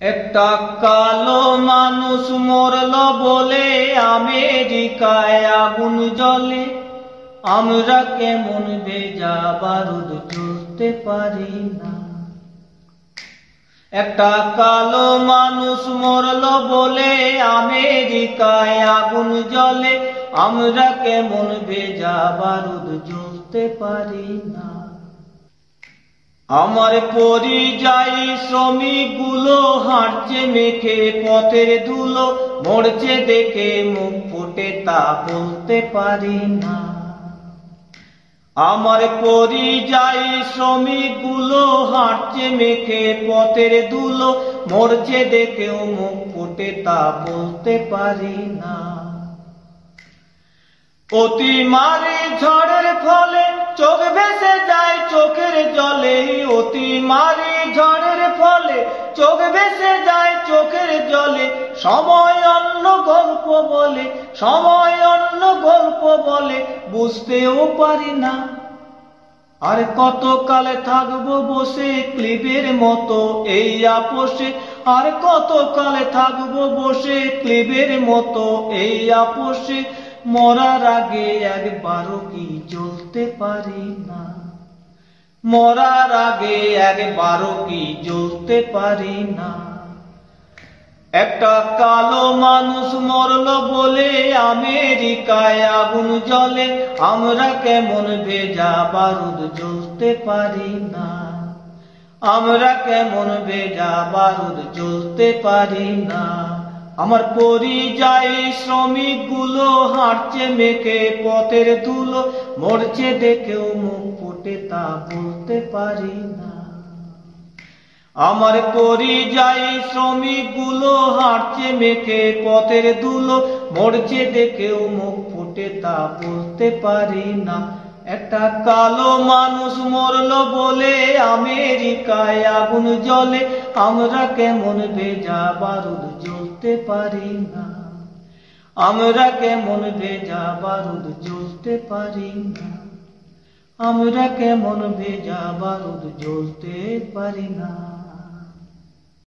একটা কালো মানুষ মরল বলে আমেরিকায় আগুন জ্বলে। আমরা কেমন বেজা বারুদ চলতে পারি না। একটা কালো মানুষ মরল বলে আমেরিকায় আগুন জ্বলে। আমরা কেমন বেজা বারুদ জ্বলতে পারি না। আমার পরিযায়ী শ্রমিকগুলো হাঁটছে, মেখে পথের ধুলো, মরছে দেখে মুখ ফুটে, তা বলতে পারি না। আমার পরিযায়ী শ্রমিকগুলো হাঁটছে, মেখে পথের ধুলো, মরছে দেখেও মুখ ফুটে, তা বলতে পারি না। অতিমারি ঝড়ের ফলে চোখ ভেসে যায়, চোখের জলে ঝড়ের ফলে চোখ ভেসে যায় চোখের জলে। সময় অন্য গল্প বলে, সময় অন্য গল্প বলে, বুঝতেও পারি না। আর কত কালে থাকব বসে ক্লিবের মতো এই আপোষে? আর কত কালে থাকব বসে ক্লিবের মতো এই আপোষে? মরার আগে একবারও কি চলতে পারি না। মরার আগে একবারও কি জ্বলতে পারি না? একটা কালো মানুষ মরল বলে আমেরিকায় আগুন জ্বলে, আমরা কেমন ভেজা বারুদ জ্বলতে পারি না? আমরা কেমন ভেজা বারুদ জ্বলতে পারি না? আমার পরিযায়ী শ্রমিকগুলো হাঁটছে মেখে পথের ধুলো মরছে দেখেও মুখ ফুটে তা বলতে পারি না। আমার পরিযায়ী শ্রমিকগুলো হাঁটছে মেখে পথের ধুলো মরছে দেখেও মুখ ফুটে তা বলতে পারি না। একটা কালো মানুষ মরল বলে আমেরিকায় আগুন জলে আমরা কেমন ভেজা বারুদ জ্বলতে পারি না। আমরা কেমন ভেজা বারুদ জ্বলতে পারি না। আমরা কেমন ভেজা বারুদ জ্বলতে পারি না।